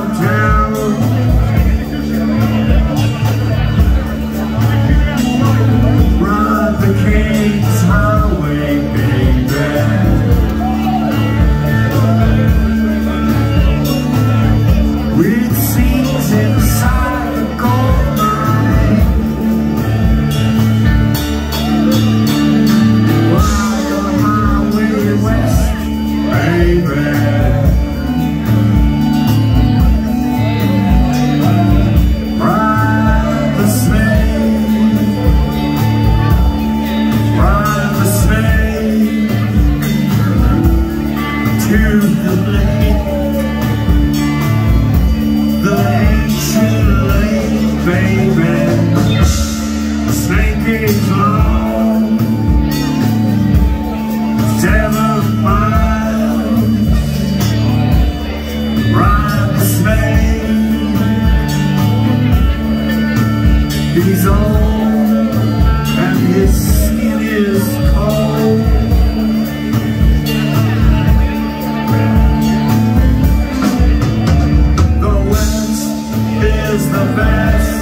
downtown. Run the king's house. Is the best.